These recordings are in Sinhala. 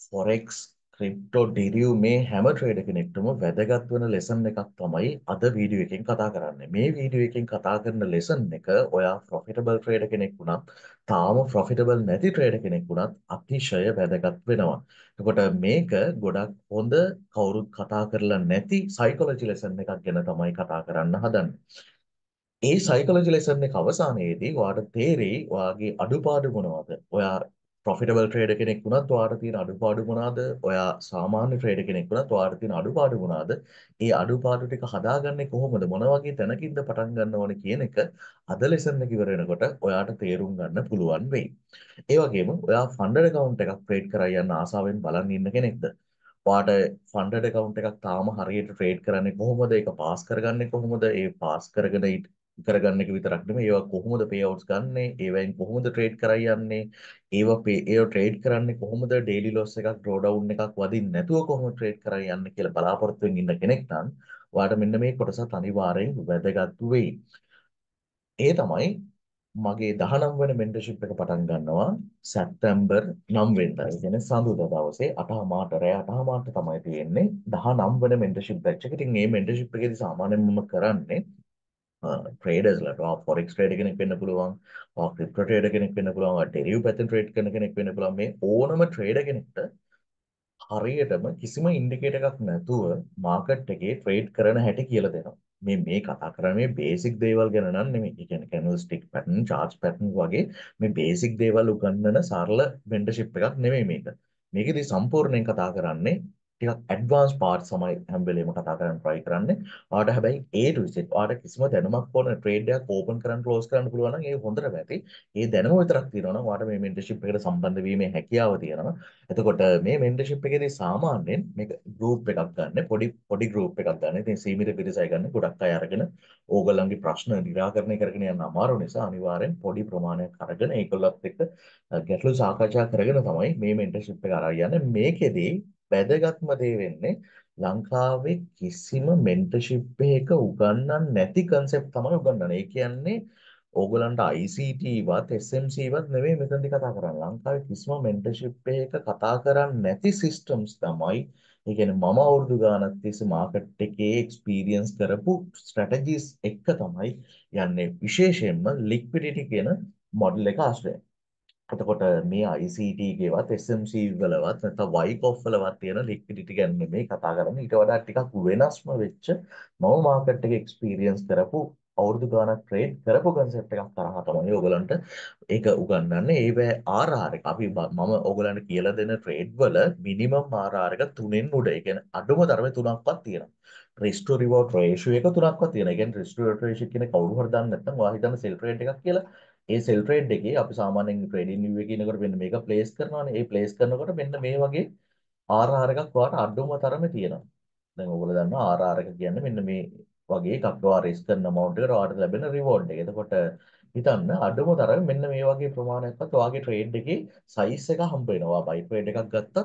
ෆොරෙක්ස් ක්‍රිප්ටෝ ඩිරියව් මේ හැම ට්‍රේඩර් කෙනෙක්ටම වැදගත් වෙන ලෙසන් එකක් තමයි අද වීඩියෝ එකෙන් කතා කරන්නේ. මේ වීඩියෝ එකෙන් කතා කරන ලෙසන් එක ඔයා ප්‍රොෆිටබල් ට්‍රේඩර් කෙනෙක් වුණත් තාම ප්‍රොෆිටබල් නැති ට්‍රේඩර් කෙනෙක් වුණත් අතිශය වැදගත් වෙනවා. එතකොට මේක ගොඩක් හොඳ කවුරුත් කතා කරලා නැති සයිකොලොජි ලෙසන් එකක් ගැන තමයි කතා කරන්න හදන්නේ. ඒ සයිකොලොජි ලෙසන් එක අවසානයේදී ඔයාට තේරෙයි ඔයාගේ අඩුපාඩු මොනවද? ඔයා ප්‍රොෆිටබල් ට්‍රේඩර් කෙනෙක් වුණත් ඔයාට තියෙන අඩුපාඩු මොනවාද? ඔයා සාමාන්‍ය ට්‍රේඩර් කෙනෙක් වුණත් ඔයාට තියෙන අඩුපාඩු මොනවාද? ඒ අඩුපාඩු ටික හදාගන්නේ කොහොමද? මොන වගේ තැනකින්ද පටන් ගන්න ඕනේ කියන එක අද ලෙසන් එක ඉවර වෙනකොට ඔයාට තේරුම් ගන්න පුළුවන් වෙයි. ඒ වගේම ඔයා ෆන්ඩඩ් account එකක් ට්‍රේඩ් කරා යන්න ආසාවෙන් බලන් ඉන්න කෙනෙක්ද? ඔයාට ෆන්ඩඩ් account එකක් තාම හරියට ට්‍රේඩ් කරන්නේ කොහොමද? ඒක පාස් කරගන්නේ කොහොමද? ඒ පාස් කරගෙන කරගන්න එක විතරක් නෙමෙයි. ඒවා කොහොමද පේ අවුට්ස් ගන්නෙ? ඒවෙන් කොහොමද ට්‍රේඩ් කරයි යන්නේ? ඒවා පේ ඒව ට්‍රේඩ් කරන්නේ කොහොමද? ඩේලි ලොස් එකක් ඩ්‍රෝ ඩවුන් එකක් වදින්න නැතුව කොහොමද ට්‍රේඩ් කරයි යන්නේ කියලා බලාපොරොත්තුෙන් ඉන්න කෙනෙක් නම් ඔයාලට මෙන්න මේ කොටසත් අනිවාර්යෙන් වැදගත් වෙයි. ඒ තමයි මගේ 19 වෙනි මෙන්ටර්ෂිප් එක පටන් ගන්නවා සැප්තැම්බර් 9 වෙනිදා. ඒ කියන්නේ සඳුදා දවසේ 8 මාට රෑ 8 මාට තමයි තියෙන්නේ 19 වෙනි මෙන්ටර්ෂිප් බැච් එක. ඉතින් මේ මෙන්ටර්ෂිප් එකේදී සාමාන්‍යයෙන් මම කරන්නේ? ට්‍රේඩර්ස්ලට ෆොරෙක්ස් ට්‍රේඩර් කෙනෙක් වෙන්න පුළුවන් oh, ක්‍රිප්ටෝ ට්‍රේඩර් කෙනෙක් වෙන්න පුළුවන් ඩෙරිව් පැත්තෙන් ට්‍රේඩ් කරන කෙනෙක් වෙන්න පුළුවන් මේ ඕනම ට්‍රේඩර් කෙනෙක්ට හරියටම කිසිම ඉන්ඩිකේටර් එකක් නැතුව මාකට් එකේ ට්‍රේඩ් කරන හැටි කියලා දෙනවා මේ මේ කතා කරන්නේ බේසික් දේවල් ගැන නම් නෙමෙයි. ඒ කියන්නේ candlestick pattern, charts pattern වගේ මේ බේසික් දේවල් උගන්වන සරල මෙන්ටර්ෂිප් එකක් නෙමෙයි මේක. මේකෙදි සම්පූර්ණයෙන් කතා කරන්නේ ටිකක් ඇඩ්වාන්ස් පාර්ට්ස් තමයි හැම වෙලේම කතා කරන්න try කරන්නේ. ඔයාලට හැබැයි A to Z ඔයාලට කිසිම දැනුමක් ඕන ට්‍රේඩ් එකක් ඕපන් කරන්න ක්ලෝස් කරන්න පුළුවන් නම් ඒක හොඳට වැටි. ඒ දැනුම විතරක් තියෙනවා නම් ඔයාලට මේ මෙන්ටර්ෂිප් එකට සම්බන්ධ වීමේ හැකියාව තියෙනවා. එතකොට මේ මෙන්ටර්ෂිප් එකේදී සාමාන්‍යයෙන් මේක ගෲප් එකක් ගන්න පොඩි පොඩි ගෲප් එකක් ගන්න. ඉතින් සීමිත පිරිසයි ගන්න ගොඩක් අය අරගෙන ඕගොල්ලන්ගේ ප්‍රශ්න निराකරණය කරගෙන යන්න අමාරු නිසා අනිවාර්යෙන් පොඩි ප්‍රමාණයක් අරගෙන ඒගොල්ලොත් එක්ක ගැටලු සාකච්ඡා කරගෙන තමයි මේ මෙන්ටර්ෂිප් එක අරන් යන්නේ. මේකෙදී වැදගත්ම දේ වෙන්නේ ලංකාවේ කිසිම මෙන්ටර්ෂිප් එකක උගන්වන්න නැති concept තමයි උගන්වන්නේ. ඒ කියන්නේ ඕගලන්ට ICT වත් SMC වත් නෙවෙයි මෙතනදී කතා කරන්නේ. ලංකාවේ කිසිම මෙන්ටර්ෂිප් එකක කතා කරන්නේ නැති systems තමයි. ඒ කියන්නේ මම අවුරුදු ගාණක් තිස්සේ මාකට් එකේ එක්ස්පීරියන්ස් කරපු ස්ට්‍රැටජිස් එක තමයි යන්නේ විශේෂයෙන්ම ලික්විඩිටි කියන මොඩල් එක ආශ්‍රයෙන්. එතකොට මේ ICT ගේවත් SMC වලවත් නැත්නම් YCOF වලවත් තියෙන ලික්විඩිටි ගැන නෙමෙයි කතා කරන්නේ ඊට වඩා ටිකක් වෙනස්ම වෙච්ච මම මාකට් එකේ එක්ස්පීරියන්ස් කරපු අවුරුදු ගාණක් ට්‍රේඩ් කරපු concept එකක් තරහා තමයි ඔයගලන්ට ඒක උගන්වන්නේ ඒවැ RR එක අපි මම ඔයගලන්ට කියලා දෙන ට්‍රේඩ් වල මිනිමම් RR එක 3න් උඩ ඒ කියන්නේ අඩුම තරමේ 3ක්වත් තියෙනවා risk to reward ratio එක 3ක්වත් තියෙනවා. ඒ කියන්නේ risk to reward ratio කියන කවුරු හරි දන්නේ නැත්නම් ඔයා හිතන්න සෙල් ට්‍රේඩ් එකක් කියලා. ඒ සෙල් ට්‍රේඩ් එකේ අපි සාමාන්‍යයෙන් ට්‍රේඩින් view එකේ ඉනකොට මෙන්න මේක ප්ලේස් කරනවානේ. ඒ ප්ලේස් කරනකොට මෙන්න මේ වගේ RR එකක් ඔයාලට අඩුම තරමේ තියෙනවා. දැන් ඔයගොල්ලෝ දන්නවා RR එක කියන්නේ මෙන්න මේ වගේ එකක් ඔයා රිස්ක් කරන amount එකට ඔයාලට ලැබෙන reward එක. එතකොට හිතන්න අඩුම තරමේ මෙන්න මේ වගේ ප්‍රමාණයක්වත් ඔයාගේ ට්‍රේඩ් එකේ size එක හම්බ වෙනවා. buy trade එකක් ගත්තත්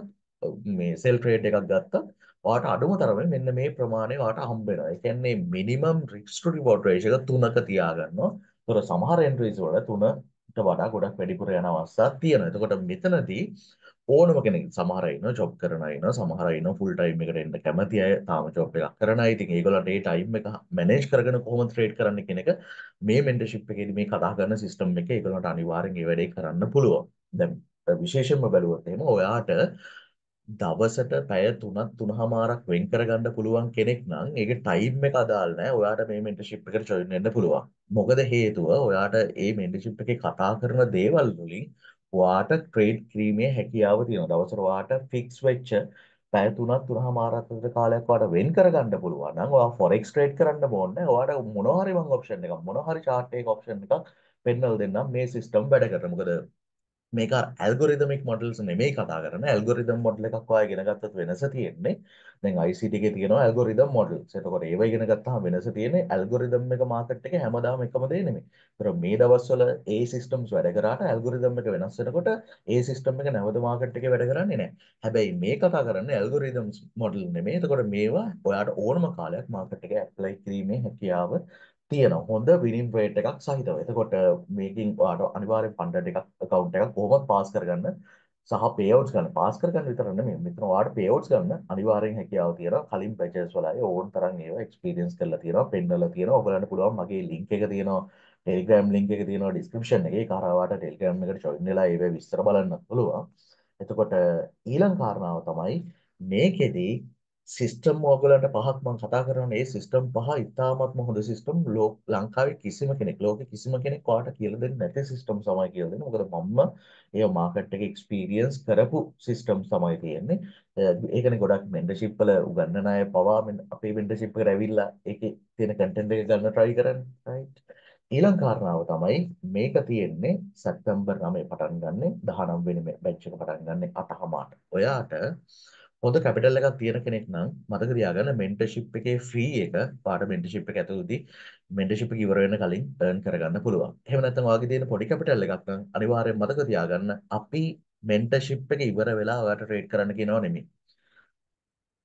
මේ sell trade එකක් ගත්තත් ඔයාට අඩුම තරමේ මෙන්න මේ ප්‍රමාණය ඔයාට හම්බ වෙනවා. ඒ කියන්නේ minimum risk to reward ratio එක 3ක තියාගන්නවා. ඒතර සමහර එන්ට්‍රීස් වල 3ට වඩා ගොඩක් වැඩිපුර යන අවස්ථාවක් තියෙනවා. එතකොට මෙතනදී ඕනම කෙනෙක් සමහර අය ඉන්නවා ජොබ් කරන අය ඉන්නවා සමහර අය ඉන්නවා ෆුල් ටයිම් එකට එන්න කැමති අය තාම ජොබ් එකක් කරන අය ඉතින් ඒගොල්ලන්ට ඒ ටයිම් එක මැනේජ් කරගෙන කොහොමද ට්‍රේඩ් කරන්න කියන එක මේ මෙන්ටර්ෂිප් එකේදී මේ කතා කරන සිස්ටම් එකේ ඒගොල්ලන්ට අනිවාර්යෙන් ඒ වැඩේ කරන්න පුළුවන්. දැන් විශේෂයෙන්ම බැලුවොත් එහෙම ඔයාට දවසට පැය 3ක් 3හමාරක් වෙන් කරගන්න පුළුවන් කෙනෙක් නම් ඒක ටයිම් එක අදාළ නැහැ. ඔයාට මේ මෙන්ටර්ෂිප් එකට ජොයින් වෙන්න පුළුවන්. මොකද හේතුව ඔයාට මේ මෙන්ටර්ෂිප් එකේ කතා කරන දේවල් වලින් ඔයාට ට්‍රේඩ් කිරීමේ හැකියාව තියෙනවා. දවසට ඔයාට ෆික්ස් වෙච්ච පැය 3ක් 3හමාරක් විතර කාලයක් ඔයාට වෙන් කරගන්න පුළුවන් නම් ඔයා ෆොරෙක්ස් ට්‍රේඩ් කරන්න ඕනේ. ඔයාට මොනවා හරි මං ඔප්ෂන් එකක් මොනවා හරි chart එකක ඔප්ෂන් එකක් පෙන්වලා දෙන්නම් මේ සිස්ටම් වැඩ කරන. මොකද මේක ඇල්ගොරිදමික් මොඩල්ස් නෙමෙයි කතා කරන්නේ. ඇල්ගොරිදම් මොඩල් එකක් ඔයා ඉගෙන ගත්තත් වෙනස තියෙන්නේ. දැන් ICT එකේ තියෙනවා ඇල්ගොරිදම් මොඩල්ස් එතකොට ඒව ඉගෙන ගත්තාම වෙනස තියෙන්නේ ඇල්ගොරිදම් එක මාකට් එකේ හැමදාම එකම දේ නෙමෙයි. ඒතර මේ දවස්වල ඒ සිස්ටම්ස් වැඩ කරාට ඇල්ගොරිදම් එක වෙනස් වෙනකොට ඒ සිස්ටම් එක නැවත මාකට් එකේ වැඩ කරන්නේ නැහැ. හැබැයි මේ කතා කරන්නේ ඇල්ගොරිදම්ස් මොඩල් නෙමෙයි. එතකොට මේවා ඔයාට ඕනම කාලයක් මාකට් එකේ ඇප්ලයි කිරීමේ හැකියාව තියෙනවා. හොඳ විනින් රේට් එකක් සහිතව. එතකොට මේකෙන් ඔයාලට අනිවාර්යෙන් ෆන්ඩඩ් එකක් account එකක් කොහොමද පාස් කරගන්න සහ පේඅවුට්ස් ගන්න. පාස් කරගන්න විතර නෙමෙයි. මෙතන ඔයාලට පේඅවුට්ස් ගන්න අනිවාර්යෙන් හැකියාව තියෙනවා. කලින් බැචස් වල අය ඕන තරම් ඒවා එක්ස්පීරියන්ස් කරලා තියෙනවා. පෙන්නලා තියෙනවා. ඔයගලන්ට පුළුවන් මගේ ලින්ක් එක තියෙනවා. ටෙලිග්‍රෑම් ලින්ක් එක තියෙනවා. ඩිස්ක්‍රිප්ෂන් එකේ ඒක හරහා ඔයාලට ටෙලිග්‍රෑම් එකට ජොයින් වෙලා ඒවා විස්තර බලන්න පුළුවන්. එතකොට ඊළඟ කාරණාව තමයි මේකෙදි සිස්ටම් ඔයගලන්ට පහක් මම කතා කරනවා ඒ සිස්ටම් පහ ඉතාමත්ම හොඳ සිස්ටම් ලංකාවේ කිසිම කෙනෙක් ලෝකේ කිසිම කෙනෙක් ඔයාලට කියලා දෙන්නේ නැති සිස්ටම් තමයි කියලා දෙන්නේ. මොකද මම ඒ මාකට් එකේ එක්ස්පීරියන්ස් කරපු සිස්ටම් තමයි තියෙන්නේ. ඒකනේ ගොඩක් මෙන්ටර්ෂිප් වල උගන්නන අය පවා අපේ මෙන්ටර්ෂිප් එකට ඇවිල්ලා ඒකේ තියෙන කන්ටෙන්ට් එක ගන්න try කරන්නේ. right? ඊළඟ කාරණාව තමයි මේක තියෙන්නේ සැප්තැම්බර් 9 පටන් ගන්නෙ 19 වෙනි බැච් එක පටන් ගන්නෙ 8:00ට. ඔයාට හොඳ කැපිටල් එකක් තියෙන කෙනෙක් නම් මතක තියාගන්න මෙන්ටර්ෂිප් එකේ ෆී එක පාට මෙන්ටර්ෂිප් එක ඇතුළතදී මෙන්ටර්ෂිප් එක ඉවර වෙන කලින් earn කරගන්න පුළුවන්. එහෙම නැත්නම් ඔයාගේ තියෙන පොඩි කැපිටල් එකක් නම් අනිවාර්යෙන් මතක තියාගන්න අපි මෙන්ටර්ෂිප් එක ඉවර වෙලා ඔයාට ට්‍රේඩ් කරන්න කියනවා නෙමෙයි.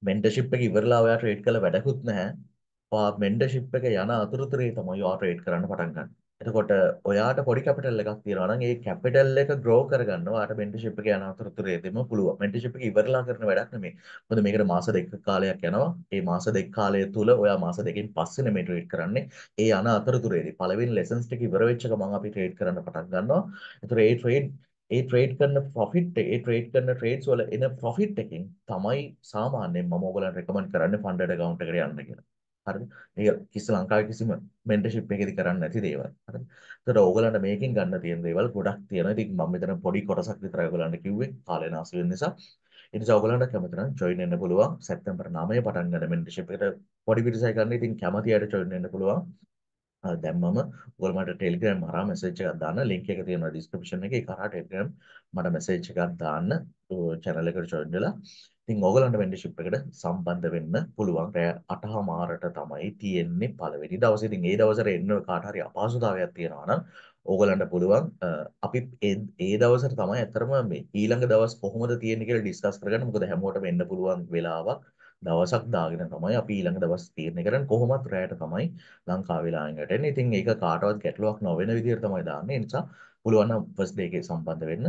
මෙන්ටර්ෂිප් එක ඉවරලා ඔයා ට්‍රේඩ් කළ වැඩකුත් නැහැ. ඔයා මෙන්ටර්ෂිප් එක යන අතරතුරේ තමයි ඔයා ට්‍රේඩ් කරන්න පටන් ගන්න. එතකොට ඔයාට පොඩි කැපිටල් එකක් තියෙනවා නම් ඒ කැපිටල් එක ග්‍රෝ කරගන්න ඔයාට මෙන්ටර්ෂිප් එක යන අතරතුරේදීම පුළුවන්. මෙන්ටර්ෂිප් එක ඉවරලා කරන වැඩක් නෙමෙයි. මොකද මේකට මාස දෙකක කාලයක් යනවා. ඒ මාස දෙක කාලය තුල ඔයා මාස දෙකකින් පස්සේ නෙමෙයි ට්‍රේඩ් කරන්නේ. ඒ යන අතරතුරේදී පළවෙනි ලෙසන්ස් ටික ඉවර වෙච්ච ගමන් අපි ට්‍රේඩ් කරන්න පටන් ගන්නවා. ඒතර ඒ ට්‍රේඩ් ඒ ට්‍රේඩ් කරන ප්‍රොෆිට් එක ඒ ට්‍රේඩ් කරන ට්‍රේඩ්ස් වල එන ප්‍රොෆිට් එකෙන් තමයි සාමාන්‍යයෙන් මම ඔයගලන්ට රෙකමන්ඩ් කරන්නේ ෆන්ඩඩ් account එකට යන්න කියලා. හරිද? මේක කිසි ලංකාවේ කිසිම මෙන්ටර්ෂිප් එකේදී කරන්නේ නැති දේවල්. හරිද? ඒතර ඕගලන්ට මේකෙන් ගන්න තියෙන දේවල් ගොඩක් තියෙනවා. ඉතින් මම මෙතන පොඩි කොටසක් විතරයි ඔයගලන්ට කිව්වේ. කාලේ නාස්ති වෙන නිසා. ඒ නිසා ඔයගලන්ට කැමති නම් ජොයින් වෙන්න පුළුවන්. සැප්තැම්බර් 9 පටන් ගන්න මෙන්ටර්ෂිප් එකට පොඩි පිටසයි ගන්න. ඉතින් කැමති අයට ජොයින් වෙන්න පුළුවන්. දැම්මම ඔයගොල්ලෝ මට ටෙලිග්‍රෑම් හරහා මැසේජ් එකක් දාන්න. ලින්ක් එක තියෙනවා ඩිස්ක්‍රිප්ෂන් එකේ. ඒක හරහා ටෙලිග්‍රෑම් මට මැසේජ් එකක් දාන්න. channel එකට join වෙලා. ඉතින් ඕගලන්ට membership එකට සම්බන්ධ වෙන්න පුළුවන්. රෑ 8:00මාරට තමයි තියෙන්නේ පළවෙනි දවසේ. ඉතින් ඒ දවසට එන්න කාට හරි අපහසුතාවයක් තියෙනවා නම් ඕගලන්ට පුළුවන් අපි ඒ දවසට තමයි ඇත්තටම මේ ඊළඟ දවස් කොහොමද තියෙන්නේ කියලා ඩිස්කස් කරගන්න. මොකද හැමෝටම එන්න පුළුවන් වෙලාවක්. දවසක් දාගෙන තමයි අපි ඊළඟ දවස් තීරණය කරන්නේ කොහොමත් රැයට තමයි ලංකාවේ ලාංගට එන්නේ. ඉතින් ඒක කාටවත් ගැටලුවක් නොවන විදිහට තමයි දාන්නේ. ඒ නිසා පුළුවන් නම් ෆස්ට් ඩේ එකේ සම්බන්ධ වෙන්න.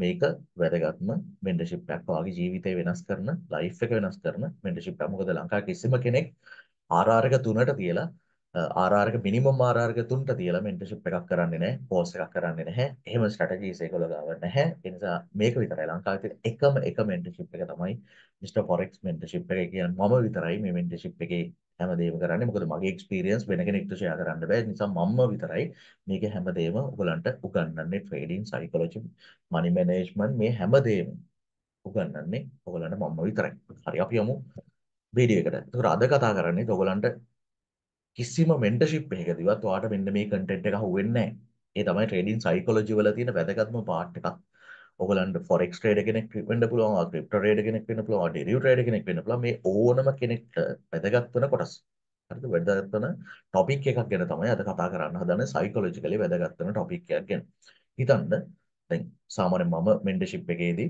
මේක වැදගත්ම මෙන්ටර්ෂිප් එකක් වාගේ ජීවිතය වෙනස් කරන, ලයිෆ් එක වෙනස් කරන මෙන්ටර්ෂිප් එකක්. මොකද ලංකාවේ කිසිම කෙනෙක් RR එක 3ට තියලා RR එක මිනිමම් RR එක 3ට තියලා මෙන්ටර්ෂිප් එකක් කරන්නේ නැහැ, කෝස් එකක් කරන්නේ නැහැ. එහෙම ස්ට්‍රැටජිස් ඒගොල්ලෝ ගාව නැහැ. ඒ නිසා මේක විතරයි. ලංකාවේ තියෙන එකම එක මෙන්ටර්ෂිප් එක තමයි මිස්ටර් ෆොරෙක්ස් මෙන්ටර්ෂිප් එක. කියන්නේ මම විතරයි මේ මෙන්ටර්ෂිප් එකේ හැමදේම කරන්නේ. මොකද මගේ එක්ස්පීරියන්ස් වෙන කෙනෙක්ට ෂෙයා කරන්න බෑ. නිසා මම විතරයි මේක හැමදේම ඔයගලන්ට උගන්වන්නේ. ට්‍රේඩින් සයිකොලොජි මනි මැනේජ්මන්ට් මේ හැමදේම උගන්වන්නේ ඔයගලන්ට මම විතරයි. හරි අපි යමු වීඩියෝ එකට. ඒකට අද කතා කරන්නේ ඔයගලන්ට කිසිම මෙන්ටර්ෂිප් එකකදීවත් ඔයාලට මෙන්න මේ කන්ටෙන්ට් එක අහුවෙන්නේ නැහැ ඒ තමයි ට්‍රේඩින් සයිකොලොජි වල තියෙන වැදගත්ම පාර්ට් එකක් ඔයගලන්ට ෆොරෙක්ස් ට්‍රේඩර් කෙනෙක් වෙන්න පුළුවන්, ක්‍රිප්ටෝ ට්‍රේඩර් කෙනෙක් වෙන්න පුළුවන්, ඩෙරිව් ට්‍රේඩර් කෙනෙක් වෙන්න පුළුවන්. මේ ඕනම කෙනෙක්ට වැදගත් වෙන කොටස්. හරිද? වැදගත් වෙන ටොපික් එකක් ගැන තමයි අද කතා කරන්න හදන්නේ සයිකොලොජිකලි වැදගත් වෙන ටොපික් එකක් ගැන. හිතන්න දැන් සාමාන්‍යයෙන් මම මෙන්ටර්ෂිප් එකේදී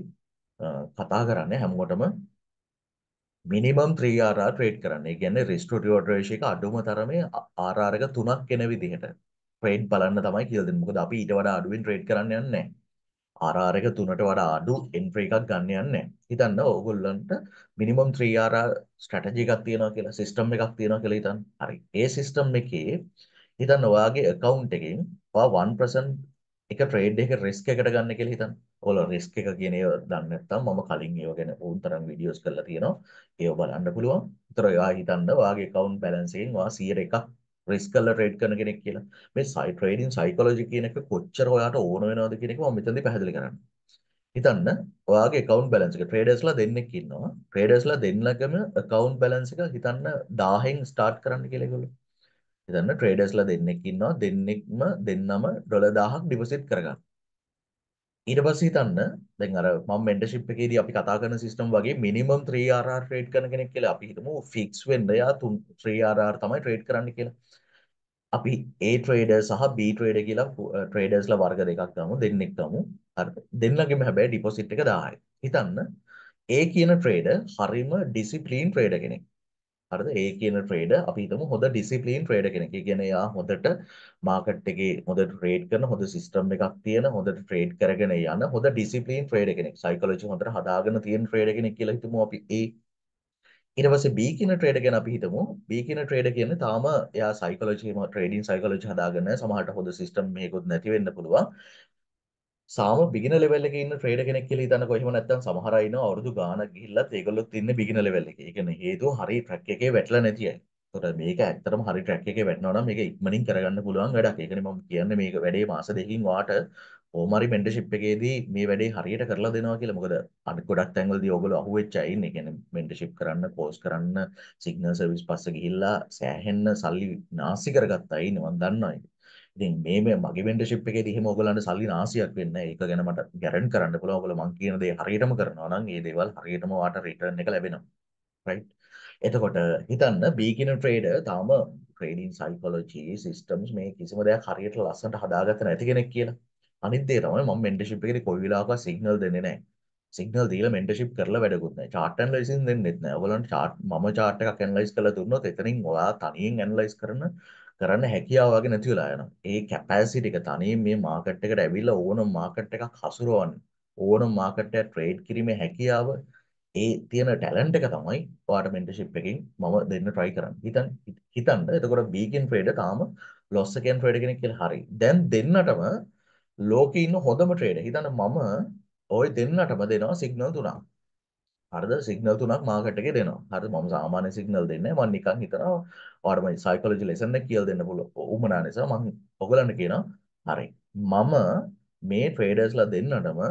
කතා කරන්නේ හැමෝටම මිනිමම් 3RR ට්‍රේඩ් කරන්න. ඒ කියන්නේ රිස්ක් ටු රිවෝඩ් රේෂියෝ එක අඩුම තරමේ RR එක 3ක් එන විදිහට ට්‍රේඩ් බලන්න තමයි කියලා දෙන්නේ. මොකද අපි ඊට වඩා අඩුවෙන් ට්‍රේඩ් කරන්න යන්නේ නැහැ. RR එක 3ට වඩා අඩු එන්ට්‍රි එකක් ගන්න යන්නේ හිතන්න ඕගොල්ලන්ට මිනිමම් 3RR ස්ට්‍රැටජි එකක් තියෙනවා කියලා සිස්ටම් එකක් තියෙනවා කියලා හිතන්න. හරි. ඒ සිස්ටම් එකේ හිතන්න ඔයාගේ account එකෙන් ඔයා 1% එක ට්‍රේඩ් එක රිස්ක් එකට ගන්න කියලා හිතන්න. ඔයාලා රිස්ක් එක කියන ඒවා දන්නේ නැත්නම් මම කලින් ඒව ගැන ඕන තරම් වීඩියෝස් කරලා තියෙනවා. ඒව බලන්න පුළුවන්. ඒතර ඔයා හිතන්න ඔයාගේ account balance එකෙන් ඔයා 100 එකක් රිස්ක් කරලා ට්‍රේඩ් කරන කෙනෙක් කියලා. මේ සයි ට්‍රේඩින් සයිකොලොජි කියන එක කොච්චර ඔයාට ඕන වෙනවද කියන එක මම මෙතනදී පැහැදිලි කරන්න. හිතන්න ඔයාගේ account balance එක ට්‍රේඩර්ස්ලා දෙන්නෙක් ඉන්නවා. ට්‍රේඩර්ස්ලා දෙන්නගම account balance එක හිතන්න 1000න් start කරන්න කියලා ඒගොල්ලෝ. හිතන්න ට්‍රේඩර්ස්ලා දෙන්නෙක් ඉන්නවා. දෙන්නෙක්ම දෙන්නම ඩොලර් 1000ක් ඩිපොසිට් කරගන්න. ඊට පස්සේ හිතන්න දැන් අර මම මෙන්ටර්ෂිප් එකේදී අපි කතා කරන සිස්ටම් වගේ මිනිමම් 3RR ට්‍රේඩ් කරන කෙනෙක් කියලා අපි හිතමු ෆික්ස් වෙන්න යා 3RR තමයි ට්‍රේඩ් කරන්න කියලා. අපි A ට්‍රේඩර් සහ B ට්‍රේඩර් කියලා eh, ට්‍රේඩර්ස්ලා වර්ග දෙකක් ගමු දෙන්නෙක් ගමු හරිද දෙන්නගෙම හැබැයි ඩිපොසිට් එක 1000යි හිතන්න A කියන ට්‍රේඩර් හරිම ඩිසිප්ලින් ට්‍රේඩර් කෙනෙක් හරිද? ඒ කියන ට්‍රේඩර් අපි හිතමු හොඳ ඩිසිප්ලින් ට්‍රේඩර් කෙනෙක්. ඒ කියන්නේ යා හොඳට මාකට් එකේ හොඳට ට්‍රේඩ් කරන හොඳ සිස්ටම් එකක් තියෙන හොඳට ට්‍රේඩ් කරගෙන යන හොඳ ඩිසිප්ලින් ට්‍රේඩර් කෙනෙක්. සයිකොලොජි හොඳට හදාගෙන තියෙන ට්‍රේඩර් කෙනෙක් කියලා හිතමු අපි. ඒ ඊට පස්සේ B කියන ට්‍රේඩර් ගැන අපි හිතමු. B කියන ට්‍රේඩර් කියන්නේ තාම එයා සයිකොලොජි ට්‍රේඩින් සයිකොලොජි හදාගෙන සමහරට හොඳ සිස්ටම් මේකුත් නැති වෙන්න පුළුවන්. සාම බිගින ලෙවල් එකේ ඉන්න ට්‍රේඩර් කෙනෙක් කියලා හිතන්නකෝ එහෙම නැත්නම් සමහර අය ඉන්නවා අවුරුදු ගාණක් ගිහිල්ලත් ඒගොල්ලොත් ඉන්නේ බිගින ලෙවල් එකේ. ඒ කියන්නේ හේතුව හරි ට්‍රැක් එකේ වැටලා නැති අය. ඒතකොට මේක ඇත්තටම හරි ට්‍රැක් එකේ වැටෙනවා නම් මේක ඉක්මනින් කරගන්න පුළුවන් වැඩක්. ඒකනේ මම කියන්නේ මේක වැඩේ මාස දෙකකින් වාට ඕමරි මෙන්ටර්ෂිප් එකේදී මේ වැඩේ හරියට කරලා දෙනවා කියලා. මොකද අනිත් ගොඩක් තැන්වලදී ඕගොල්ලෝ අහුවෙච්ච අය ඉන්නේ. කියන්නේ මෙන්ටර්ෂිප් කරන්න, කෝස් කරන්න, සිග්නල් සර්විස් පස්සේ ගිහිල්ලා සෑහෙන්න සල්ලි නාස්ති කරගත්ත අය ඉන්නේ. මම දන්නවා ඒක. ඉතින් මේ මේ මගේ මෙන්ටර්ෂිප් එකේදී එහෙම ඔයගොල්ලන්ට සල්ලි නාසියක් වෙන්නේ නැහැ. ඒක ගැන මට ගැරන්ටි කරන්න පුළුවන්. ඔයගොල්ලෝ මං කියන දේ හරියටම කරනවා නම් මේ දේවල් හරියටම වාට රිටර්න් එක ලැබෙනවා. right? එතකොට හිතන්න බීගිනර් ට්‍රේඩර් තාම ට්‍රේඩින් සයිකොලොජි සිස්ටම්ස් මේ කිසිම දෙයක් හරියට ලස්සනට හදාගත්තේ නැති කෙනෙක් කියලා. අනිත් දේ තමයි මම මෙන්ටර්ෂිප් එකේදී කොයි වෙලාවකවත් සිග්නල් දෙන්නේ නැහැ. සිග්නල් දීලා මෙන්ටර්ෂිප් කරලා වැඩකුත් නැහැ. chart analysis දෙන්නෙත් නැහැ. ඔයගොල්ලන්ට chart මම chart එකක් analyze කරලා දුන්නොත් එතනින් ඔයා තනියෙන් analyze කරන කරන්න හැකියාව වගේ නැති වෙලා යනවා. ඒ කැපැසිටි එක තනියෙන් මේ මාකට් එකට ඇවිල්ලා ඕනම මාකට් එකක් හසුරවන්න ඕනම මාකට් එකක් ට්‍රේඩ් කිරීමේ හැකියාව ඒ තියෙන ටැලන්ට් එක තමයි ඔයාට මෙන්ටර්ෂිප් එකකින් මම දෙන්න try කරන්නේ. හිතන්න හිතන්න එතකොට බීගින් ට්‍රේඩර් තාම ලොස් එකෙන් ට්‍රේඩර් කෙනෙක් කියලා හරි. දැන් දෙන්නටම ලෝකේ ඉන්න හොඳම ට්‍රේඩර්. හිතන්න මම ওই දෙන්නටම දෙනවා සිග්නල් තුනක්. හරිද සිග්නල් තුනක් මාකට් එකේ දෙනවා. හරිද මම සාමාන්‍ය සිග්නල් දෙන්නේ මම නිකන් හිතනවා ඔයාලට මම සයිකොලොජි ලෙසන් එක කියලා දෙන්න පුළුවන්. උමනා නිසා මම ඔයගලන්ට කියනවා හරි. මම මේ ට්‍රේඩර්ස්ලා දෙන්නටම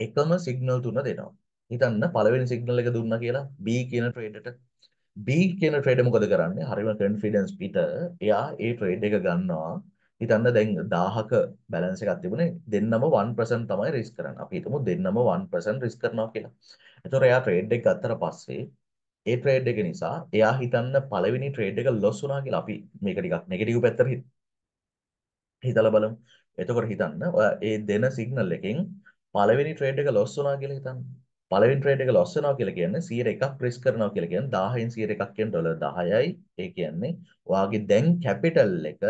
එකම සිග්නල් තුන දෙනවා. හිතන්න පළවෙනි සිග්නල් එක දුන්නා කියලා B කියන ට්‍රේඩර්ට B කියන ට්‍රේඩර් මොකද කරන්නේ? හරිම කොන්ෆිඩන්ස් පිට එයා ඒ ට්‍රේඩ් එක ගන්නවා. හිතන්න දැන් 1000ක බැලන්ස් එකක් තිබුණේ දෙන්නම 1% තමයි රිස්ක් කරන්නේ. අපි හිතමු දෙන්නම 1% රිස්ක් කරනවා කියලා. එතකොට එයා ට්‍රේඩ් එක ගත්තට පස්සේ ඒ ට්‍රේඩ් එක නිසා එයා හිතන්න පළවෙනි ට්‍රේඩ් එක ලොස් වුණා කියලා අපි මේක ටිකක් නෙගටිව් පැත්තට හිතලා බලමු. එතකොට හිතන්න ඔයා ඒ දෙන සිග්නල් එකෙන් පළවෙනි ට්‍රේඩ් එක ලොස් වුණා කියලා හිතන්න. පළවෙනි ට්‍රේඩ් එක ලොස් වෙනවා කියලා කියන්නේ 100 එකක් රිස්ක් කරනවා කියලා කියන්නේ 1000න් 100 එකක් කියන්නේ ඩොලර් 10යි. ඒ කියන්නේ ඔයාගේ දැන් කැපිටල් එක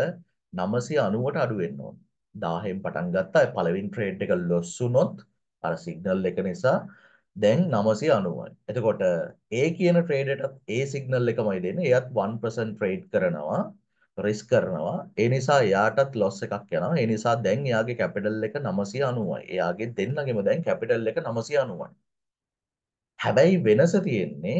990ට අඩු වෙන්න ඕන. 1000න් පටන් ගත්තා පළවෙනි ට්‍රේඩ් එක ලොස් වුණොත් අර සිග්නල් එක නිසා දැන් 990යි. එතකොට A කියන ට්‍රේඩරට ඒ සිග්නල් එකමයි දෙන්නේ. එයත් 1% ට්‍රේඩ් කරනවා, රිස්ක් කරනවා. ඒ නිසා එයාටත් ලොස් එකක් යනවා. ඒ නිසා දැන් එයාගේ කැපිටල් එක 990යි. එයාගේ දෙන්නගෙම දැන් කැපිටල් එක 990යි. හැබැයි වෙනස තියෙන්නේ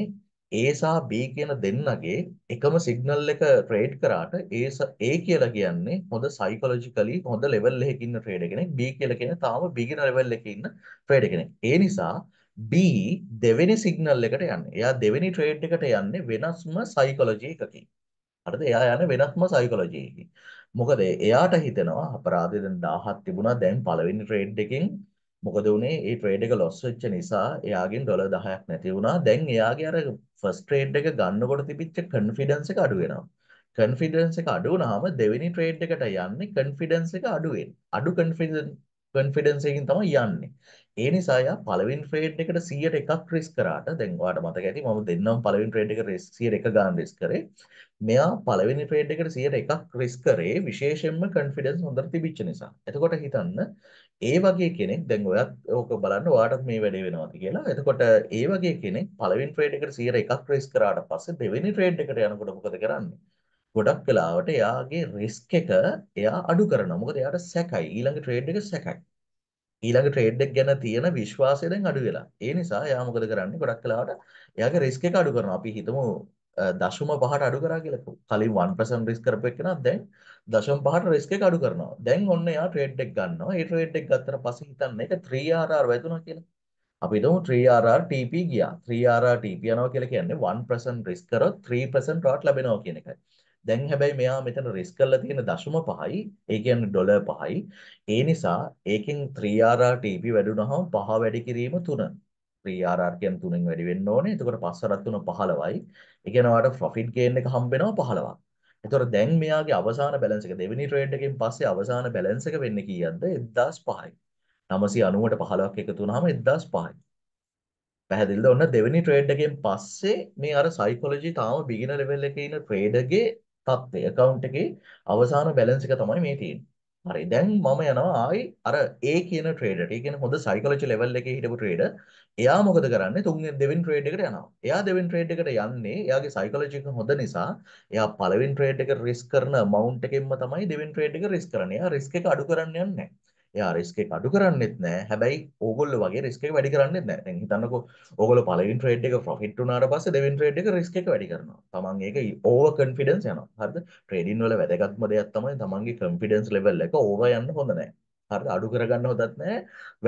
A සහ B කියන දෙන්නගේ එකම සිග්නල් එක ට්‍රේඩ් කරාට A A කියලා කියන්නේ හොඳ සයිකොලොජිකලි හොඳ ලෙවල් එකක ඉන්න ට්‍රේඩර් කෙනෙක් B කියලා කියන්නේ තාම බිගිනර් ලෙවල් එකේ ඉන්න ට්‍රේඩර් කෙනෙක්. ඒ නිසා B දෙවෙනි සිග්නල් එකට යන්නේ. එයා දෙවෙනි ට්‍රේඩ් එකට යන්නේ වෙනස්ම සයිකොලොජි එකකින්. හරිද? එයා යන්නේ වෙනස්ම සයිකොලොජි එකකින්. මොකද එයාට හිතෙනවා අපරාධය දැන් 1000ක් තිබුණා දැන් පළවෙනි ට්‍රේඩ් එකෙන් මොකද උනේ ඒ ට්‍රේඩ් එක ලොස් වෙච්ච නිසා එයාගෙන් ඩොලර් 10ක් නැති වුණා. දැන් එයාගේ අර ෆස්ට් ට්‍රේඩ් එක ගන්නකොට තිබිච්ච කන්ෆිඩන්ස් එක අඩු වෙනවා. කන්ෆිඩන්ස් එක අඩු වුණාම දෙවෙනි ට්‍රේඩ් එකට යන්නේ කන්ෆිඩන්ස් එක අඩු වෙන. අඩු කන්ෆිඩන්ස් කන්ෆිඩන්ස් එකකින් තමයි යන්නේ. ඒ නිසා යා පළවෙනි ට්‍රේඩ් එකට 100ට එකක් රිස්ක් කරාට දැන් ඔයාලට මතක ඇති මම දෙන්නම පළවෙනි ට්‍රේඩ් එක 100ට එක ගන්න රිස්ක් කරේ. මෙයා පළවෙනි ට්‍රේඩ් එකට 100ට එකක් රිස්ක් කරේ විශේෂයෙන්ම කන්ෆිඩන්ස් හොඳට තිබිච්ච නිසා. එතකොට හිතන්න ඒ වගේ කෙනෙක් දැන් ඔයත් ඕක බලන්න ඔයාටත් මේ වැඩේ වෙනවද කියලා. එතකොට ඒ වගේ කෙනෙක් පළවෙනි ට්‍රේඩ් එකට 100 රිස්ක් කරාට පස්සේ දෙවෙනි ට්‍රේඩ් එකට යනකොට මොකද කරන්නේ? ගොඩක් වෙලාවට එයාගේ රිස්ක් එක එයා අඩු කරනවා. මොකද එයාට සැකයි. ඊළඟ ට්‍රේඩ් එක සැකයි. ඊළඟ ට්‍රේඩ් එක ගැන තියෙන විශ්වාසය දැන් අඩු වෙලා. ඒ නිසා එයා මොකද කරන්නේ? ගොඩක් වෙලාවට එයාගේ රිස්ක් එක අඩු කරනවා. අපි හිතමු දශම පහට අඩු කරා කියලා. කලින් 1% රිස්ක් කරපු එකන දැන් දශම පහට රිස්ක් එක අඩු කරනවා. දැන් ඔන්න එයා ට්‍රේඩ් එක ගන්නවා. ඒ ට්‍රේඩ් එක ගත්තට පස්සේ හිතන්න ඒක 3RR වැදුනා කියලා. අපි හිතමු 3RR TP ගියා. 3RR TP යනවා කියලා කියන්නේ 1% රිස්ක් කරොත් 3% රාට් ලැබෙනවා කියන එකයි. දැන් හැබැයි මෙයා මෙතන රිස්ක් කරලා තියෙන දශම පහයි. ඒ කියන්නේ ඩොලර් පහයි. ඒ නිසා ඒකෙන් 3RR TP වැඩුණාම පහ වැඩි කිරීම 3. 3RR කියන්නේ 3න් වැඩි වෙන්න ඕනේ. එතකොට 5 වරක් 3 15යි. ඒ කියන්නේ ඔයාලට ප්‍රොෆිට් ගේන් එක හම්බ වෙනවා 15ක්. එතකොට දැන් මෙයාගේ අවසාන බැලන්ස් එක දෙවෙනි ට්‍රේඩ් එකෙන් පස්සේ අවසාන බැලන්ස් එක වෙන්නේ කීයක්ද 1005යි 990ට 15ක් එකතු වුනහම 1005යි පැහැදිලිද? ඔන්න දෙවෙනි ට්‍රේඩ් එකෙන් පස්සේ මේ අර සයිකොලොජි තාම බිගිනර් ලෙවල් එකේ ඉන්න ට්‍රේඩර්ගේ තත්ත්වය account එකේ අවසාන බැලන්ස් එක තමයි මේ තියෙන්නේ. හරි දැන් මම යනවා ආයි අර A කියන ට්‍රේඩර්ට. ඒ කියන්නේ හොඳ සයිකොලොජි ලෙවල් එකේ හිටපු ට්‍රේඩර්. එයා මොකද කරන්නේ? තුන්වෙනි දෙවෙනි ට්‍රේඩ් එකට යනවා. එයා දෙවෙනි ට්‍රේඩ් එකට යන්නේ එයාගේ සයිකොලොජි එක හොඳ නිසා එයා පළවෙනි ට්‍රේඩ් එක රිස්ක් කරන amount එකෙන්ම තමයි දෙවෙනි ට්‍රේඩ් එක රිස්ක් කරන්නේ. එයා රිස්ක් එක අඩු කරන්න යන්නේ නැහැ. එයා රිස්ක් එක අඩු කරන්නෙත් නෑ. හැබැයි ඕගොල්ලෝ වගේ රිස්ක් එක වැඩි කරන්නෙත් නෑ. දැන් හිතන්නකෝ ඕගොල්ලෝ පළවෙනි ට්‍රේඩ් එක ප්‍රොෆිට් වුණාට පස්සේ දෙවෙනි ට්‍රේඩ් එක රිස්ක් එක වැඩි කරනවා. තමන් ඒක ඕවර් කොන්ෆිඩන්ස් යනවා. හරිද? ට්‍රේඩින් වල වැදගත්ම දෙයක් තමයි තමන්ගේ කොන්ෆිඩන්ස් ලෙවල් එක ඕවර් යන්න හොඳ නෑ. හරිද? අඩු කරගන්න හොඳත් නෑ.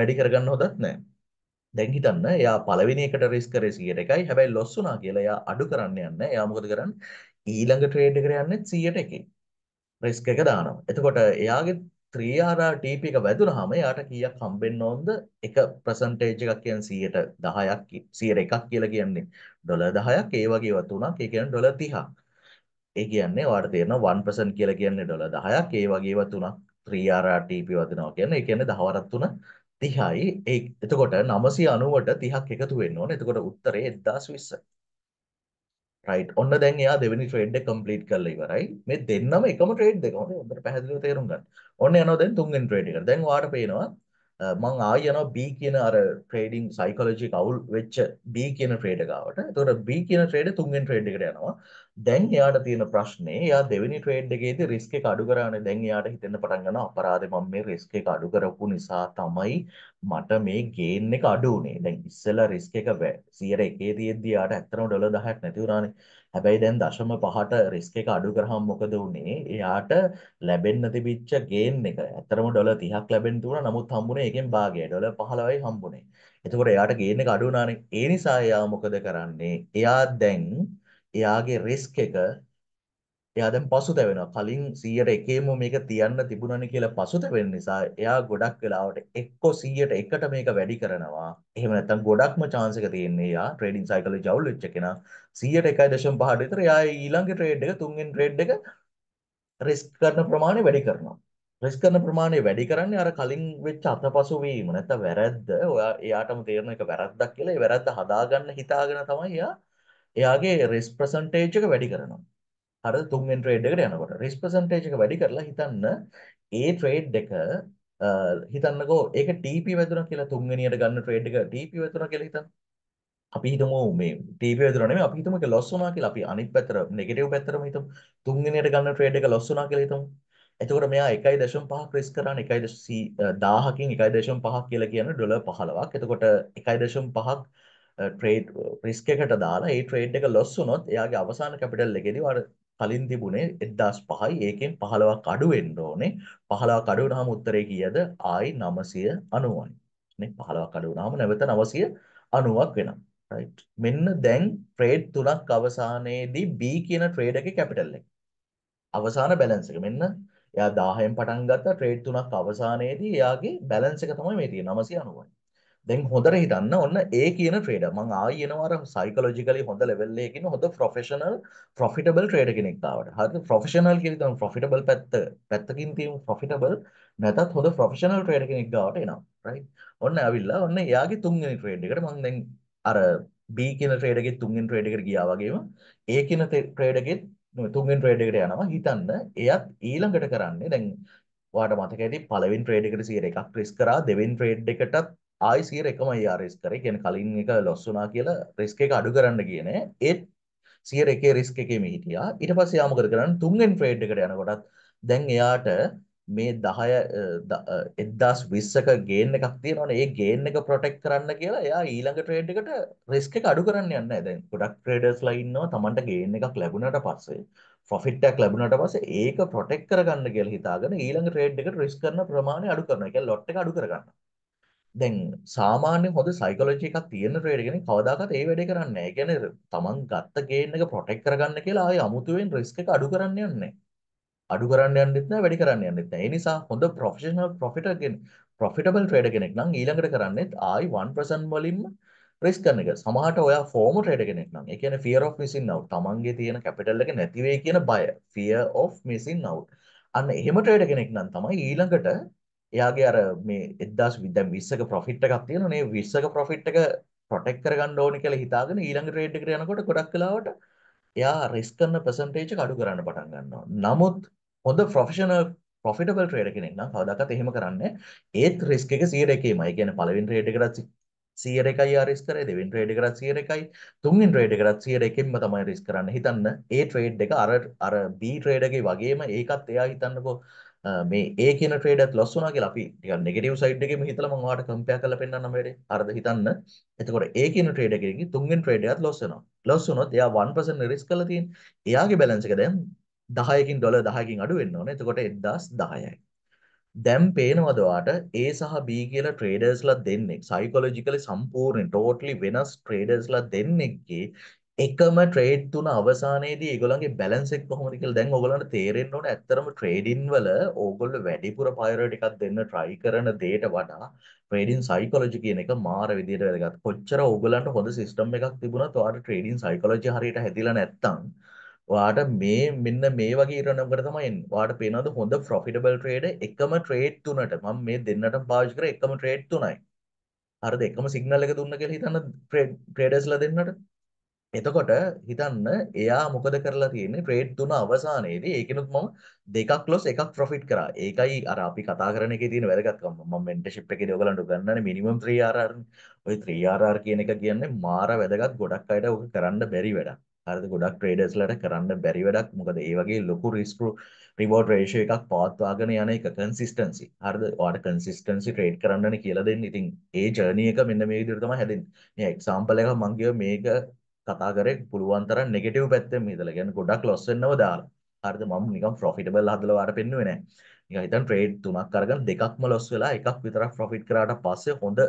වැඩි කරගන්න හොඳත් නෑ. දැන් හිතන්න එයා පළවෙනි එකට රිස්ක් කරේ 100යි. හැබැයි ලොස් වුණා කියලා එයා අඩු කරන්න යන්නේ. එයා මොකද කරන්නේ? ඊළඟ ට්‍රේඩ් එකට යන්නේ 100ට රිස්ක් එක දානවා. එතකොට එයාගේ 3RR TP එක වැදුනහම එයාට කීයක් හම්බෙන්න ඕනද? එක percentage එකක් කියන්නේ 110ක් 101ක් කියලා කියන්නේ ඩොලර් 10ක් ඒ වගේ ඒවා තුනක් ඒ කියන්නේ ඩොලර් 30ක්. ඒ කියන්නේ ඔයාලට තේරෙනවා 1% කියලා කියන්නේ ඩොලර් 10ක් ඒ වගේ ඒවා තුනක් 3RR TP වදිනවා කියන්නේ ඒ කියන්නේ 10 වරක් තුන 30යි. ඒ එතකොට 990ට 30ක් එකතු වෙන්න ඕනේ. එතකොට උත්තරේ 1020. රයිට් ඔන්න දැන් එයා දෙවෙනි ට්‍රේඩ් එක කම්ප්ලීට් කරලා ඉවරයි. මේ දෙන්නම එකම ට්‍රේඩ් එක හොඳයි හොඳට පැහැදිලිව තේරුම් ගන්න. ඔන්න යනවා දැන් තුන්වෙනි ට්‍රේඩ් එකට. දැන් ඔයාලට පේනවා මම ආයි යනවා B කියන අර ට්‍රේඩින් සයිකොලොජි එක අවුල් වෙච්ච B කියන ට්‍රේඩ් එකට. එතකොට B කියන ට්‍රේඩ් තුන්වෙනි ට්‍රේඩ් එකට යනවා. දැන් එයාට තියෙන ප්‍රශ්නේ එයා දෙවෙනි ට්‍රේඩ් එකේදී රිස්ක් එක අඩු කරානේ. දැන් එයාට හිතෙන්න පටන් ගන්නවා අපරාධේ මම මේ රිස්ක් එක අඩු කරපු නිසා තමයි මට මේ ගේන් එක අඩු වුනේ. දැන් ඉස්සෙල්ලා රිස්ක් එක 101 තියෙද්දි යාට ඇත්තටම ඩොලර් 10ක් නැති වුණානේ. හැබැයි දැන් දශම පහට රිස්ක් එක අඩු කරාම මොකද වුනේ? එයාට ලැබෙන්න තිබිච්ච ගේන් එක ඇත්තටම ඩොලර් 30ක් ලැබෙන්න තිබුණා. නමුත් හම්බුනේ ඒකෙන් භාගයයි. ඩොලර් 15යි හම්බුනේ. එතකොට එයාට ගේන් එක අඩු වුණානේ. ඒ නිසා එයා මොකද කරන්නේ? එයා දැන් එයාගේ රිස්ක් එක එයා දැන් පසුතැවෙනවා. කලින් 100ට එකේම මේක තියන්න තිබුණානේ කියලා පසුතැවෙන නිසා එයා ගොඩක් වෙලාවට එක්ක 100ට එකට මේක වැඩි කරනවා. එහෙම නැත්නම් ගොඩක්ම chance එක තියෙන්නේ එයා ට්‍රේඩින් සයිකලොජි අවුල් වෙච්ච කෙනා 100ට 1.5ට විතර එයා ඊළඟ ට්‍රේඩ් එක තුන්වෙනි ට්‍රේඩ් එක රිස්ක් කරන ප්‍රමාණය වැඩි කරනවා. රිස්ක් කරන ප්‍රමාණය වැඩි කරන්නේ අර කලින් වෙච්ච අතපසු වීම නැත්නම් වැරද්ද ඔයා එයාටම තේරෙන එක වැරද්දක් කියලා ඒ වැරද්ද හදාගන්න හිතාගෙන තමයි එයා එයාගේ රිස්ක් පර්සන්ටේජ් එක වැඩි කරනවා. හරිද තුන්වෙනි ට්‍රේඩ් එකට යනකොට රිස්ක් පර්සන්ටේජ් එක වැඩි කරලා හිතන්න ඒ ට්‍රේඩ් එක හිතන්නකෝ ඒක TP වැදුණා කියලා තුන්වෙනියට ගන්න ට්‍රේඩ් එක TP වැදුණා කියලා හිතන්න. අපි හිතමු මේ TP වැදුණා නෙමෙයි අපි හිතමු ඒක ලොස් වුණා කියලා. අපි අනිත් පැත්තට නෙගටිව් පැත්තටම හිතමු. තුන්වෙනියට ගන්න ට්‍රේඩ් එක ලොස් වුණා කියලා හිතමු. එතකොට මෙයා 1.5ක් රිස්ක් කරානේ 1.1000කින් 1.5ක් කියලා කියන්නේ ඩොලර් 15ක්. එතකොට 1.5ක් ට්‍රේඩ් රිස්ක් එකට දාලා ඒ ට්‍රේඩ් එක ලොස් වුණොත් එයාගේ අවසාන කැපිටල් එකේදී වාට කලින් තිබුණේ 1005යි ඒකෙන් 15ක් අඩු වෙන්න ඕනේ. 15ක් අඩු වුණාම උත්තරේ කීයද? ආයි 990යි නේ? 15ක් අඩු වුණාම නැවත 990ක් වෙනවා. රයිට් මෙන්න දැන් ට්‍රේඩ් තුනක් අවසානයේදී B කියන ට්‍රේඩ් එකේ කැපිටල් එක. අවසාන බැලන්ස් එක. මෙන්න එයා 10න් පටන් ගත්තා. ට්‍රේඩ් තුනක් අවසානයේදී එයාගේ බැලන්ස් එක තමයි මේ තියෙන්නේ. 990යි දැන් හොඳට හිතන්න ඔන්න ඒ කියන ට්‍රේඩර් මං ආයි එනවා අර සයිකොලොජිකලි හොඳ ලෙවල් එකකින් හොඳ ප්‍රොෆෙෂනල් ප්‍රොෆිටබල් ට්‍රේඩර් කෙනෙක් ආවට. හරිද? ප්‍රොෆෙෂනල් කියන තම ප්‍රොෆිටබල් පැත්ත පැත්තකින් තියෙන ප්‍රොෆිටබල් නැතත් හොඳ ප්‍රොෆෙෂනල් ට්‍රේඩර් කෙනෙක් ගාවට එනවා. රයිට්? ඔන්න ඇවිල්ලා ඔන්න එයාගේ තුන්වෙනි ට්‍රේඩ් එකට මං දැන් අර B කියන ට්‍රේඩ් එකේ තුන්වෙනි ට්‍රේඩ් එකට ගියා වගේම A කියන ට්‍රේඩ් එකේ තුන්වෙනි ට්‍රේඩ් එකට යනවා. හිතන්න එයත් ඊළඟට කරන්නේ දැන් ඔයාලට මතක ඇති පළවෙනි ට්‍රේඩ් එකට 100 එකක් රිස්ක් කරා දෙවෙනි ට්‍රේඩ් එකටත් ආයි 100 එකමයි ආ රිස්ක් කරේ. කියන්නේ කලින් එක ලොස් වුණා කියලා රිස්ක් එක අඩු කරන්න කියන්නේ. ඒත් 100 එකේ රිස්ක් එකේම හිටියා. ඊට පස්සේ යා මොකද කරන්නේ? තුන්වෙනි ට්‍රේඩ් එකට යනකොටත් දැන් එයාට මේ 10 1020ක ගේන් එකක් තියෙනවනේ. ඒ ගේන් එක ප්‍රොටෙක්ට් කරන්න කියලා එයා ඊළඟ ට්‍රේඩ් එකට රිස්ක් එක අඩු කරන්න යන්නේ නැහැ. දැන් ගොඩක් ට්‍රේඩර්ස්ලා ඉන්නවා Tamanට ගේන් එකක් ලැබුණාට පස්සේ ප්‍රොෆිට් එකක් ලැබුණාට පස්සේ ඒක ප්‍රොටෙක්ට් කරගන්න කියලා හිතාගෙන ඊළඟ ට්‍රේඩ් එකට රිස්ක් කරන ප්‍රමාණය අඩු කරනවා. ඒ කියන්නේ ලොට් එක අඩු කරගන්නවා. දැන් සාමාන්‍ය හොඳ සයිකොලොජි එකක් තියෙන ට්‍රේඩර් කෙනෙක් කවදාකවත් ඒ වැඩේ කරන්නේ නැහැ. ඒ කියන්නේ තමන් ගත්ත ගේන් එක ප්‍රොටෙක්ට් කරගන්න කියලා ආයේ අමුතුවෙන් රිස්ක් එක අඩු කරන්න යන්නේ නැහැ. අඩු කරන්න යන්නෙත් නැහැ, වැඩි කරන්න යන්නෙත් නැහැ. ඒ නිසා හොඳ ප්‍රොෆෙෂනල් ප්‍රොෆිටර් කෙනෙක් ප්‍රොෆිටබල් ට්‍රේඩර් කෙනෙක් නම් ඊළඟට කරන්නේත් ආයි 1% වලින්ම රිස්ක් කරන එක. සමහරට ඔයා ෆෝම ට්‍රේඩර් කෙනෙක් නම් ඒ කියන්නේ fear of missing out. තමන්ගේ තියෙන කැපිටල් එක නැති වෙයි කියන බය. fear of missing out. අන්න එහෙම ට්‍රේඩර් කෙනෙක් නම් තමයි ඊළඟට එයාගේ අර මේ 1000 දැන් 20ක ප්‍රොෆිට් එකක් තියෙනනේ 20ක ප්‍රොෆිට් එක ප්‍රොටෙක්ට් කරගන්න ඕනි කියලා හිතාගෙන ඊළඟ ට්‍රේඩ් එකට යනකොට ගොඩක් වෙලාවට එයා රිස්ක් කරන පර්සන්ටේජ් එක අඩු කරන්න පටන් ගන්නවා. නමුත් හොඳ ප්‍රොෆෙෂනල් ප්‍රොෆිටබල් ට්‍රේඩර් කෙනෙක් නම් කවදාකවත් එහෙම කරන්නේ ඒත් රිස්ක් එක 100%යිමයි. ඒ කියන්නේ පළවෙනි ට්‍රේඩ් එකකට 100%යි ආ රිස්ක් කරේ දෙවෙනි ට්‍රේඩ් එකකට 100%යි තුන්වෙනි ට්‍රේඩ් එකකට 100%කින්ම තමයි රිස්ක් කරන්න හිතන්න. ඒ ට්‍රේඩ් එක අර අර B ට්‍රේඩර්ගේ වගේම ඒකත් එයා හිතන්නකෝ මේ A කියන ට්‍රේඩර්ත් ලොස් වුණා කියලා අපි ටිකක් නෙගටිව් සයිඩ් එකෙම හිතලා මම ඔයාලට කම්පෙයාර් කරලා පෙන්නන්නම් වැඩේ. හරිද හිතන්න. එතකොට A කියන ට්‍රේඩර් එකකින් තුන්වෙනි ට්‍රේඩ් එකත් ලොස් වෙනවා. ලොස් වුණොත් එයා 1% රිස්ක් කරලා තියෙන්නේ. එයාගේ බැලන්ස් එක දැන් 10කින් ඩොලර් 10කින් අඩු වෙන්න ඕනේ. එතකොට 1010යි. දැන් පේනවද ඔයාට A සහ B කියලා ට්‍රේඩර්ස්ලා දෙන්නෙක් සයිකොලොජිකලි සම්පූර්ණයෙන් ටෝටලි වෙනස් ට්‍රේඩර්ස්ලා දෙන්නෙක්ගේ එකම ට්‍රේඩ් තුන අවසානයේදී ඒගොල්ලන්ගේ බැලන්ස් එක කොහොමද කියලා දැන් ඕගොල්ලන්ට තේරෙන්න ඕනේ ඇත්තටම ට්‍රේඩින් වල ඕගොල්ලෝ වැඩිපුර ප්‍රයොරිටි එකක් දෙන්න try කරන දෙයට වඩා ට්‍රේඩින් සයිකොලොජි කියන එක මාර විදියට වැදගත්. කොච්චර ඕගොල්ලන්ට හොඳ සිස්ටම් එකක් තිබුණත් ඔයාලට ට්‍රේඩින් සයිකොලොජි හරියට හැදිලා නැත්තම් ඔයාට මේ මෙන්න මේ වගේ ඉරණමකට තමයි එන්නේ. ඔයාට පේනවද හොඳ ප්‍රොෆිටබල් ට්‍රේඩ් එකම ට්‍රේඩ් තුනට මම මේ දෙන්නටම පාවිච්චි කරේ එකම ට්‍රේඩ් තුනයි. හරිද? එකම සිග්නල් එක දුන්න කියලා හිතන්න ට්‍රේඩර්ස්ලා දෙන්නට. එතකොට හිතන්න එයා මොකද කරලා තියෙන්නේ ට්‍රේඩ් තුන අවසානයේදී ඒකිනුත් මම දෙකක් ලොස් එකක් ප්‍රොෆිට් කරා. ඒකයි අර අපි කතා කරන එකේ තියෙන වැදගත්කම. මම මෙන්ටර්ෂිප් එකේදී ඔයගලන්ට උගන්වන්නේ මිනිමම් 3RR. ওই 3RR කියන එක කියන්නේ මාර වැදගත් ගොඩක් අයට ඔක කරන්න බැරි වැඩක්. හරිද ගොඩක් ට්‍රේඩර්ස්ලට කරන්න බැරි වැඩක් මොකද ඒ වගේ ලොකු රිස්ක් රිවෝඩ් රේෂියෝ එකක් පවත්වාගෙන යන එක කන්සිස්ටන්සි හරිද ඔයාලට කන්සිස්ටන්සි ට්‍රේඩ් කරන්නනේ කියලා දෙන්නේ ඉතින් ඒ ජර්නි එක මෙන්න මේ විදිහට තමයි හැදෙන්නේ මේ එක්සැම්පල් එකක් මම කියව මේක කතා කරේ පුළුවන් තරම් නෙගටිව් පැත්තෙන් ඉඳලා කියන්නේ ගොඩක් ලොස් වෙන්නව දාලා හරිද මම නිකන් ප්‍රොෆිටබල් හදලා වාට පෙන්නුවේ නැහැ නිකන් හිතන්න ට්‍රේඩ් තුනක් අරගෙන දෙකක්ම ලොස් වෙලා එකක් විතරක් ප්‍රොෆිට් කරාට පස්සේ හොඳ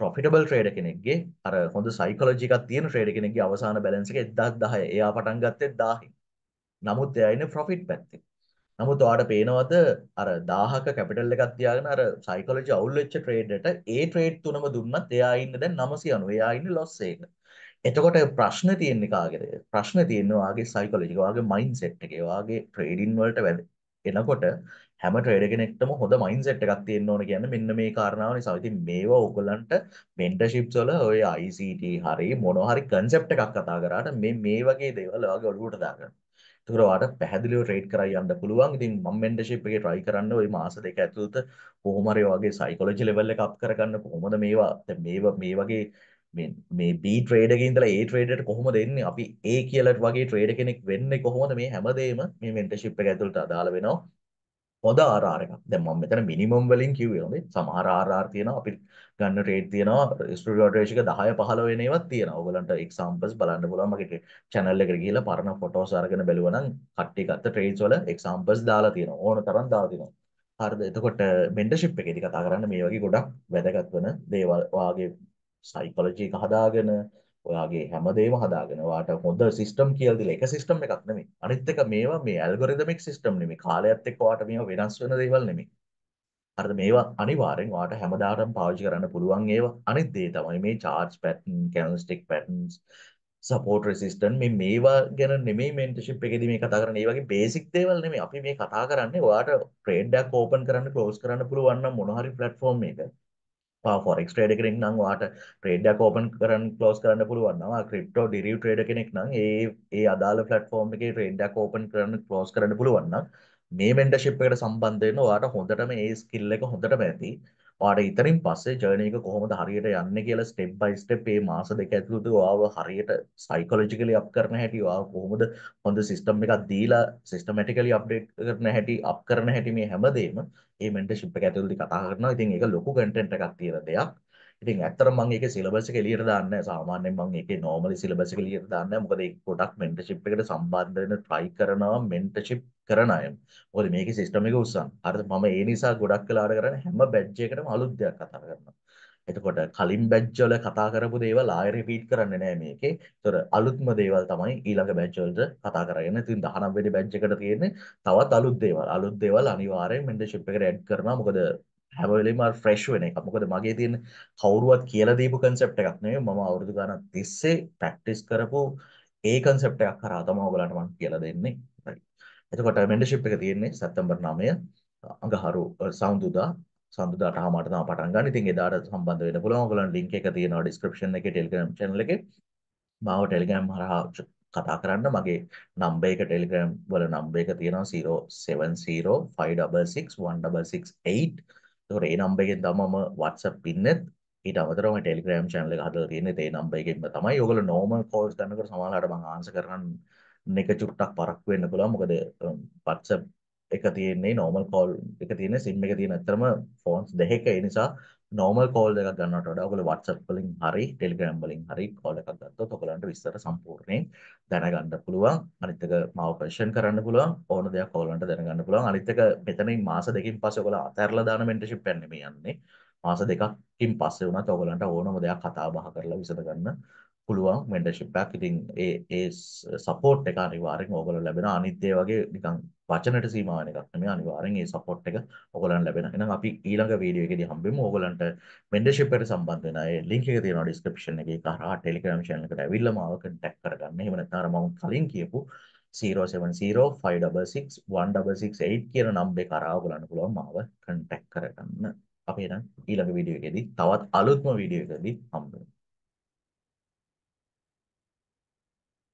ප්‍රොෆිටබල් ට්‍රේඩර් කෙනෙක්ගේ අර හොඳ සයිකොලොජි එකක් තියෙන ට්‍රේඩර් කෙනෙක්ගේ අවසාන බැලන්ස් එක 1010. එයා පටන් ගත්තේ 1000. නමුත් එයා ඉන්නේ ප්‍රොෆිට් පැත්තේ. නමුත් ඔයාලට පේනවද අර 1000ක කැපිටල් එකක් තියාගෙන අර සයිකොලොජි අවුල් වෙච්ච ට්‍රේඩර්ට ඒ ට්‍රේඩ් තුනම දුන්නත් එයා ඉන්නේ දැන් 990. එයා ඉන්නේ ලොස් එකක. එතකොට ප්‍රශ්නේ තියෙන්නේ කාගේද? ප්‍රශ්නේ තියෙන්නේ ඔයාගේ සයිකොලොජි එක, ඔයාගේ මයින්ඩ් සෙට් එක, ඔයාගේ ට්‍රේඩින් වලට වැඩ. එනකොට හැම ට්‍රේඩර් කෙනෙක්ටම හොඳ මයින්ඩ්සෙට් එකක් තියෙන්න ඕන කියන්නේ මෙන්න මේ කාරණාව නිසා. ඉතින් මේවා ඕගොල්ලන්ට මෙන්ටර්ෂිප්ස් වල ඔය ICT හරි මොනවා හරි කන්සෙප්ට් එකක් කතා කරාට මේ මේ වගේ දේවල් ඔයාගේ ඔළුවට දාගන්න. ඒතර ඔයාලට පැහැදිලිව ට්‍රේඩ් කරා යන්න පුළුවන්. ඉතින් මම මෙන්ටර්ෂිප් එකේ try කරන්න ওই මාස දෙක ඇතුළත කොහොම හරි ඔයාගේ සයිකොලොජි ලෙවල් එක අප් කරගන්න කොහොමද මේවා දැන් මේවා මේ වගේ මේ මේ B ට්‍රේඩර් එකේ ඉඳලා A ට්‍රේඩර්ට කොහොමද එන්නේ අපි A කියලා වගේ ට්‍රේඩර් කෙනෙක් වෙන්නේ කොහොමද මේ හැමදේම මේ මෙන්ටර්ෂිප් එක ඇතුළත අදාළ වෙනවා හොඳ RR එකක්. දැන් මම මෙතන මිනිමම් වලින් කිව්වේ හොඳේ. සමහර RR තියෙනවා අපි ගන්න රේට් තියෙනවා ස්ටුඩියෝ රේෂ් එක 10 15 වෙන ඒවාත් තියෙනවා. ඔයගලන්ට එක්සැම්පල්ස් බලන්න පුළුවන් මගේ channel එකට ගිහිල්ලා පරණ ෆොටෝස් අරගෙන බැලුවා නම් කට්ටිය ගත්ත ට්‍රේඩ්ස් වල එක්සැම්පල්ස් දාලා තියෙනවා. ඕන තරම් දාලා තියෙනවා. හරිද? එතකොට මෙන්ටර්ෂිප් එකේදී කතා කරන්න මේ වගේ ගොඩක් වැදගත් වෙන දේවල් වාගේ සයිකොලොජි එක හදාගෙන ඔයාගේ හැමදේම හදාගෙන ඔයාට හොඳ සිස්ටම් කියලා දීලා එක සිස්ටම් එකක් නෙමෙයි. අනිත් එක මේවා මේ ඇල්ගොරිතමික් සිස්ටම් නෙමෙයි. කාලයත් එක්ක ඔයාට මේවා වෙනස් වෙන දේවල් නෙමෙයි. හරිද මේවා අනිවාර්යෙන් ඔයාට හැමදාටම පාවිච්චි කරන්න පුළුවන් ඒවා. අනිත් දේ තමයි මේ charge pattern, candlestick patterns, support resistance මේ මේවා ගැන නෙමෙයි මෙන්ටර්ෂිප් එකේදී මේ කතා කරන්නේ. මේ වගේ බේසික් දේවල් නෙමෙයි. අපි මේ කතා කරන්නේ ඔයාට ට්‍රේඩ් එකක් ඕපන් කරන්න, ක්ලෝස් කරන්න පුළුවන් නම් මොන හරි platform එකක ෆොරෙක්ස් ට්‍රේඩර් කෙනෙක් නම් ඔයාට ට්‍රේඩ් එකක් ඕපන් කරන්න ක්ලෝස් කරන්න පුළුවන් නම් ක්‍රිප්ටෝ ඩිරිව් ට්‍රේඩර් කෙනෙක් නම් ඒ ඒ අදාළ ප්ලැට්ෆෝම් එකේ ට්‍රේඩ් එකක් ඕපන් කරන්න ක්ලෝස් කරන්න පුළුවන් නම් මේ මෙන්ටර්ෂිප් එකට සම්බන්ධ වෙන්න ඔයාට හොඳටම ඒ ස්කිල් එක හොඳටම ඇති. ඔයාට ඊතරින් පස්සේ ජර්නි එක කොහොමද හරියට යන්නේ කියලා ස්ටෙප් බයි ස්ටෙප් මේ මාස දෙක ඇතුළත ඔයාව හරියට සයිකොලොජිකලි අප් කරන හැටි ඔයාව කොහොමද හොඳ සිස්ටම් එකක් දීලා සිස්ටමැටිකලි අප්ඩේට් කරන හැටි අප් කරන හැටි මේ හැමදේම මේ මෙන්ටර්ෂිප් එක ඇතුළතදී කතා කරනවා. ඉතින් ඒක ලොකු කන්ටෙන්ට් එකක් තියෙන දෙයක්. ඉතින් ඇත්තටම මම ඒකේ සිලබස් එක එළියට දාන්නේ නැහැ. සාමාන්‍යයෙන් මම ඒකේ නෝමලි සිලබස් එක එළියට දාන්නේ නැහැ. මොකද ඒක ගොඩක් මෙන්ටර්ෂිප් එකට සම්බන්ධ වෙන try කරනවා මෙන්ටර්ෂිප් කරන අය. මොකද මේකේ සිස්ටම් එක උස්සන්. හරිද? මම ඒ නිසා ගොඩක් වෙලාවට කරන්නේ හැම බැච් එකකටම අලුත් දෙයක් කතා කරනවා. එතකොට කලින් බැච් වල කතා කරපු දේවල් ආයෙ රිපීට් කරන්නේ නැහැ මේකේ. ඒතර අලුත්ම දේවල් තමයි ඊළඟ බැච් වලට කතා කරගෙන. ඉතින් 19 වෙනි බැච් එකට තියෙන්නේ තවත් අලුත් දේවල්. අලුත් දේවල් අනිවාර්යෙන් මෙන්ටර්ෂිප් එකට ඇඩ් කරනවා. මොකද හැම වෙලෙම අර ෆ්‍රෙෂ් වෙන එකක්. මොකද මගේ තියෙන කවුරුවත් කියලා දීපු කන්සෙප්ට් එකක් නෙවෙයි. මම අවුරුදු ගණන් තිස්සේ ප්‍රැක්ටිස් කරපු ඒ කන්සෙප්ට් එකක් කරා තමයි ඔයගලන්ට මම කියලා දෙන්නේ. එතකොට මෙන්ටර්ෂිප් එක තියෙන්නේ සැප්තැම්බර් 9 අඟහරු සවුන්දුදා සඳුදාට හමාරට තමයි පටන් ගන්න. ඉතින් එදාට සම්බන්ධ වෙන්න පුළුවන්. ඔයගොල්ලන්ට link එක තියෙනවා description එකේ Telegram channel එකේ. මාව ටෙලිග්‍රෑම් හරහා කතා කරන්න මගේ නම්බර් එක ටෙලිග්‍රෑම් වල නම්බර් එක තියෙනවා 0705661668. ඒතකොට ඒ නම්බර් එකෙන් තමයි මම WhatsApp පින්නෙත් ඊට අමතරව මම ටෙලිග්‍රෑම් channel එක හදලා තියෙන්නේ ඒ නම්බර් එකෙන්ම තමයි. ඔයගොල්ලෝ normal calls ගන්නකොට සමහරවිට මම ආන්සර් කරන්න එක චුට්ටක් පරක්කු වෙන්න පුළුවන්. මොකද WhatsApp එක තියෙන්නේ normal call එක තියෙන්නේ SIM එක තියෙන ඇත්තම phones දෙකක ඒ නිසා normal call එකක් ගන්නවට වඩා ඔයගොල්ලෝ WhatsApp වලින් හරි Telegram වලින් හරි call එකක් ගත්තොත් ඔයගලන්ට විස්තර සම්පූර්ණයෙන් දැනගන්න පුළුවන් අනිත් එක මාව question කරන්න පුළුවන් ඕන දෙයක් ඔයගලන්ට දැනගන්න පුළුවන් අනිත් එක මෙතනින් මාස දෙකකින් පස්සේ ඔයගොල්ලෝ අතහැරලා දාන mentorship එකක් නෙමෙයි යන්නේ මාස දෙකකින් පස්සේ වුණත් ඔයගලන්ට ඕනම දෙයක් කතා බහ කරලා විසඳ ගන්න පුළුවන් මෙන්ටර්ෂිප් එකක්. ඉතින් ඒ ඒ සපෝට් එක අනිවාර්යෙන් ඕගොල්ලෝ ලැබෙනවා. අනිත් ඒ වගේ නිකන් වචනට සීමා වෙන එකක් නෙමෙයි. අනිවාර්යෙන් ඒ සපෝට් එක ඕගොල්ලන්ට ලැබෙනවා. එහෙනම් අපි ඊළඟ වීඩියෝ එකේදී හම්බෙමු. ඕගොල්ලන්ට මෙන්ටර්ෂිප් එකට සම්බන්ධ වෙන ඒ ලින්ක් එක තියෙනවා ඩිස්ක්‍රිප්ෂන් එකේ. ඒක හරහා Telegram channel එකට ඇවිල්ලා මාව කන්ටැක්ට් කරගන්න. එහෙම නැත්නම් අර මම කලින් කියපු 07056616668 කියන නම්බරේ කරා ඔයගොල්ලන්ට පුළුවන් මාව කන්ටැක්ට් කරගන්න. අපි එහෙනම් ඊළඟ වීඩියෝ එකේදී තවත් අලුත්ම වීඩියෝ එකකදී හම්බෙමු.